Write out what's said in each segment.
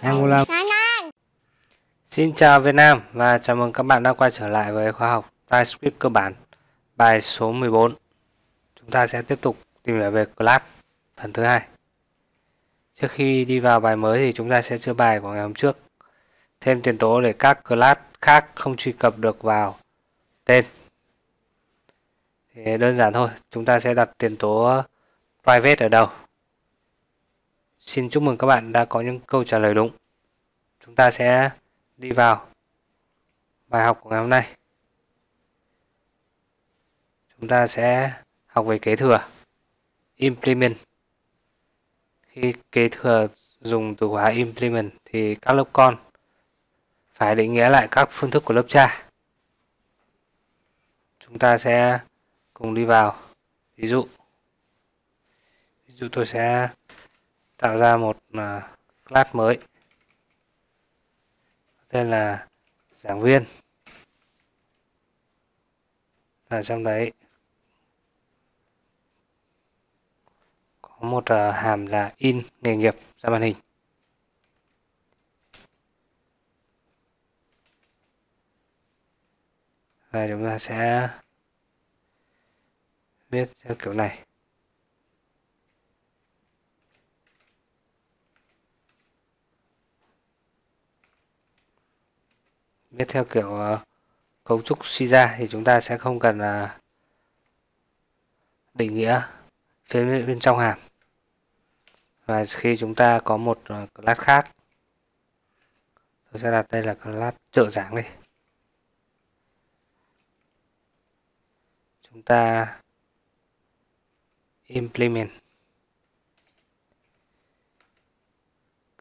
Angola Xin chào Việt Nam và chào mừng các bạn đã quay trở lại với khóa học TypeScript cơ bản bài số 14 Chúng ta sẽ tiếp tục tìm hiểu về class phần thứ hai. Trước khi đi vào bài mới thì chúng ta sẽ chữa bài của ngày hôm trước. Thêm tiền tố để các class khác không truy cập được vào tên. Thì đơn giản thôi chúng ta sẽ đặt tiền tố private ở đâu xin chúc mừng các bạn đã có những câu trả lời đúng. Chúng ta sẽ đi vào bài học của ngày hôm nay. Chúng ta sẽ học về kế thừa, implement. Khi kế thừa dùng từ khóa implement thì các lớp con phải định nghĩa lại các phương thức của lớp cha. Chúng ta sẽ cùng đi vào. Ví dụ ví dụ tôi sẽ tạo ra một à, class mới. Tên là giảng viên. Ở trong đấy có một uh, hàm là in nghề nghiệp ra màn hình. Và chúng ta sẽ viết theo kiểu này. Viết theo kiểu uh, cấu trúc suy ra thì chúng ta sẽ không cần uh, định nghĩa phía bên trong hàm. Và khi chúng ta có một uh, class khác tôi sẽ đặt đây là class trợ giảng đi. Chúng ta implement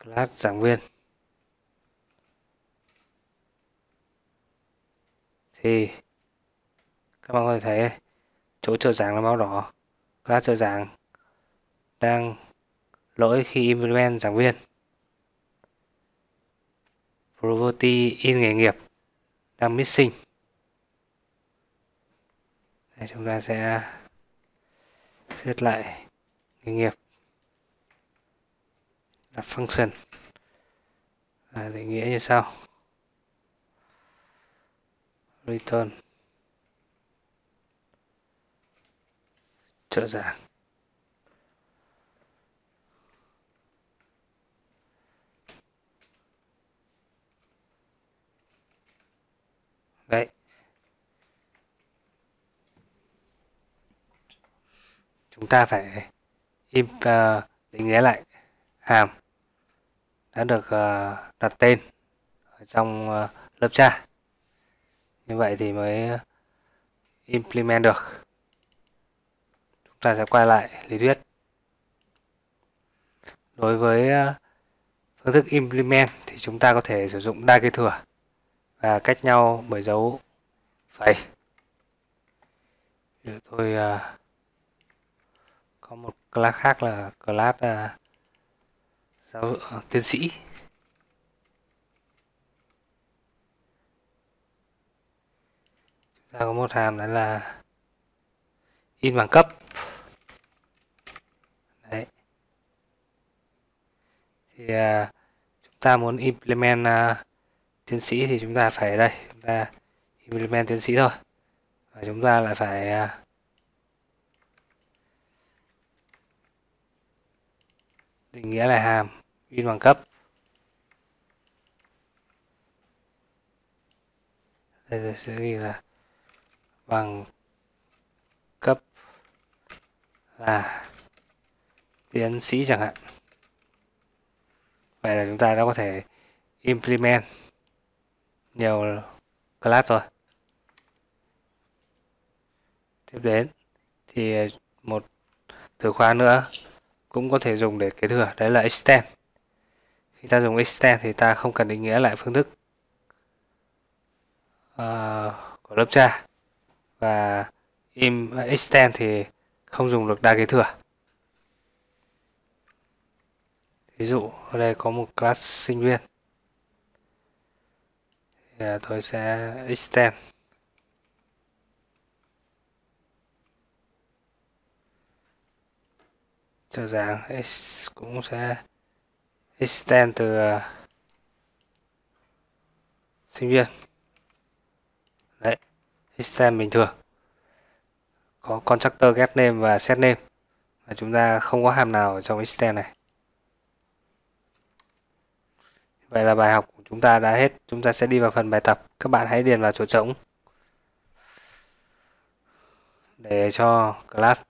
class giảng viên. Thì các bạn có thể thấy chỗ trợ giảng là màu đỏ class trợ giảng đang lỗi khi implement giảng viên. Property in nghề nghiệp đang missing. Đây, chúng ta sẽ viết lại nghề nghiệp là function. Và định nghĩa như sau return. Trợ giảng. Đấy. Chúng ta phải imp uh, ờ, định nghĩa lại hàm đã được uh, đặt tên ở trong uh, lớp cha như vậy thì mới implement được. Chúng ta sẽ quay lại lý thuyết. Đối với ờ, phương thức implement thì chúng ta có thể sử dụng đa kế thừa và cách nhau bởi dấu phẩy. Tôi ờ, có một class khác là class uh, giáo uh, tiến sĩ. Ta có một hàm đấy là in bằng cấp. Đấy. Thì à, chúng ta muốn implement uh, tiến sĩ thì chúng ta phải ở đây chúng ta implement tiến sĩ thôi. Và chúng ta lại phải uh, định nghĩa là hàm in bằng cấp. Đây sẽ ghi là bằng cấp là tiến sĩ chẳng hạn. Vậy là chúng ta đã có thể implement nhiều class rồi. Tiếp đến thì một từ khóa nữa cũng có thể dùng để kế thừa đấy là extend. Khi ta dùng extend thì ta không cần định nghĩa lại phương thức uh, của lớp cha và im, extend thì không dùng được đa kế thừa. Ví dụ, ở đây có một class sinh viên. Thì à, tôi sẽ extend. Trợ x cũng sẽ extend từ à, sinh viên extend bình thường có constructor get name và set name. Và chúng ta không có hàm nào ở trong extend này. Vậy là bài học của chúng ta đã hết. Chúng ta sẽ đi vào phần bài tập. Các bạn hãy điền vào chỗ trống. Để cho class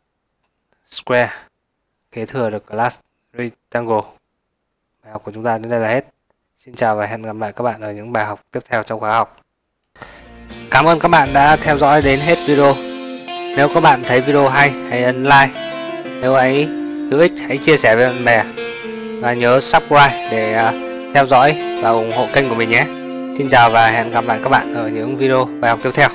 square. Kế thừa được class rectangle. Bài học của chúng ta đến đây là hết. Xin chào và hẹn gặp lại các bạn ở những bài học tiếp theo trong khóa học cảm ơn các bạn đã theo dõi đến hết video. Nếu các bạn thấy video hay, hãy ấn like. Nếu ấy hữu ích, hãy chia sẻ với bạn bè. Và nhớ subscribe để à, theo dõi và ủng hộ kênh của mình nhé. Xin chào và hẹn gặp lại các bạn ở những video bài học tiếp theo.